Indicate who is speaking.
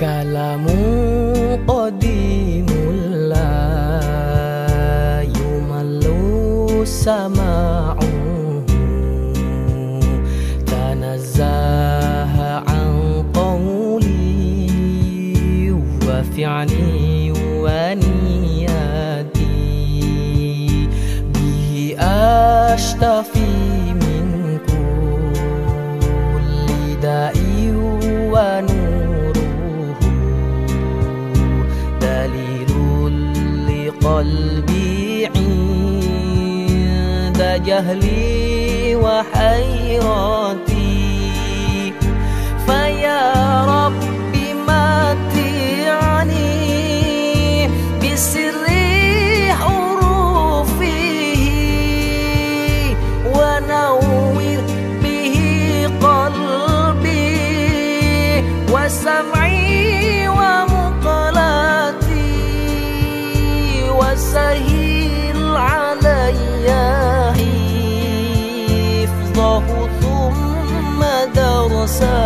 Speaker 1: كلام قديم لا يمل سماعه تنزه عن قولي وفعلي ونياتي به أشتفي قلبي عند جهلي وحيرتي. فيا ربي ما تعني بسر حروفه ونور به قلبي وسمعي closer.